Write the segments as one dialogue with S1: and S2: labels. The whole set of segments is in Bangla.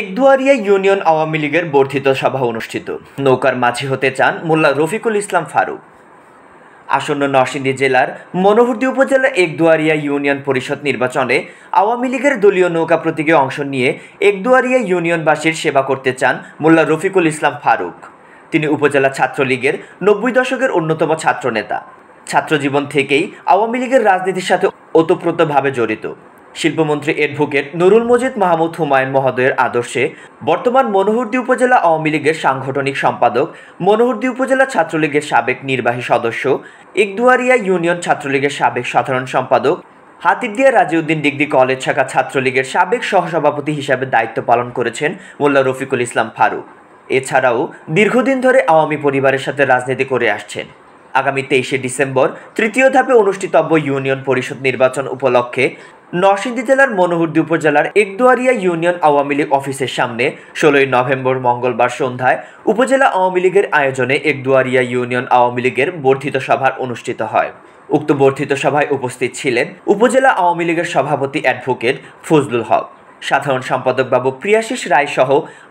S1: একদুয়ারিয়া ইউনিয়ন আওয়ামী লীগের বর্ধিত সভা অনুষ্ঠিত। নৌকার মাঝি হতে চান মোল্লা রফিকুল ইসলাম ফারুক। আসন্ন নরসিংদী জেলার মনোহরদী উপজেলা একদুয়ারিয়া ইউনিয়ন পরিষদ নির্বাচনে আওয়ামী লীগের দলীয় নৌকা প্রতীকে অংশ নিয়ে একদুয়ারিয়া ইউনিয়নবাসীর সেবা করতে চান মোল্লা রফিকুল ইসলাম ফারুক। তিনি উপজেলা ছাত্রলীগের নব্বই দশকের অন্যতম ছাত্রনেতা। ছাত্রজীবন থেকেই আওয়ামী লীগের রাজনীতির সাথে ওতপ্রোতভাবে জড়িত। শিল্পমন্ত্রী অ্যাডভোকেট নুরুল মজিদ মাহমুদ হুমায়ুন মহোদয়ের আদর্শে বর্তমান মনোহরদী উপজেলা আওয়ামী লীগের সাংগঠনিক সম্পাদক, মনোহরদী উপজেলা ছাত্রলীগের সাবেক নির্বাহী সদস্য ইকদুয়ারিয়া ইউনিয়ন ছাত্রলীগের সাবেক সাধারণ সম্পাদক, হাতিরদিয়া রাজিউদ্দিন ডিগ্রি কলেজ শাখা ছাত্রলীগের সাবেক সহসভাপতি হিসাবে দায়িত্ব পালন করেছেন মোল্লা রফিকুল ইসলাম ফারুক। এছাড়াও দীর্ঘদিন ধরে আওয়ামী পরিবারের সাথে রাজনীতি করে আসছেন। আগামী তেইশে ডিসেম্বর তৃতীয় ধাপে অনুষ্ঠিতব্য ইউনিয়ন পরিষদ নির্বাচন উপলক্ষে নরসিংদী জেলার মনোহরদী উপজেলার একদুয়ারিয়া ইউনিয়ন আওয়ামী লীগ অফিসের সামনে ষোলোই নভেম্বর মঙ্গলবার সন্ধ্যায় উপজেলা আওয়ামী লীগের আয়োজনে একদুয়ারিয়া ইউনিয়ন আওয়ামী লীগের বর্ধিত সভার অনুষ্ঠিত হয়। উক্ত বর্ধিত সভায় উপস্থিত ছিলেন উপজেলা আওয়ামী লীগের সভাপতি অ্যাডভোকেট ফজলুল হক। সাধারণ সম্পাদক বাবু প্রিয়াশিস রায় সহ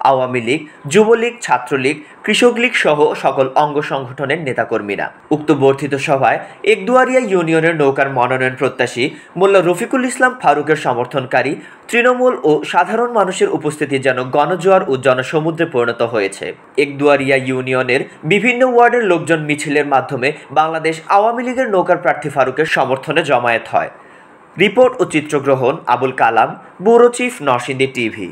S1: আওয়ামী লীগ, যুবলীগ, ছাত্রলীগ, কৃষক লীগ সহ সকল অঙ্গ সংগঠনের নেতাকর্মীরা। উক্ত বর্ধিত সভায় একদুয়ারিয়া ইউনিয়নের নৌকার মনোনয়ন প্রত্যাশী মোল্লা রফিকুল ইসলাম ফারুকের সমর্থনকারী তৃণমূল ও সাধারণ মানুষের উপস্থিতি যেন গণজোয়ার ও জনসমুদ্রে পরিণত হয়েছে। একদুয়ারিয়া ইউনিয়নের বিভিন্ন ওয়ার্ডের লোকজন মিছিলের মাধ্যমে বাংলাদেশ আওয়ামী লীগের নৌকার প্রার্থী ফারুকের সমর্থনে জমায়েত হয়। রিপোর্ট ও চিত্রগ্রহণ Abul Kalam bureau chief Narsingdi TV.